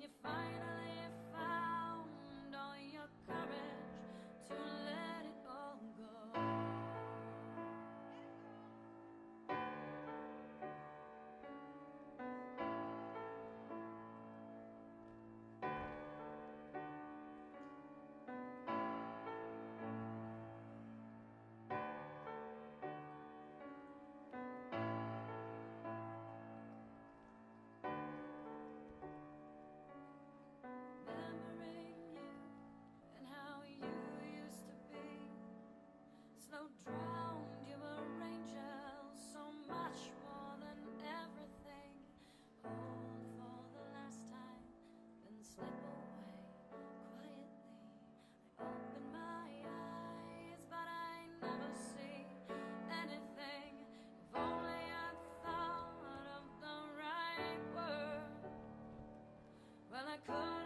you find could